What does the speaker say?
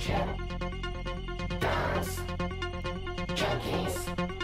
Culture. Dance. Junkies.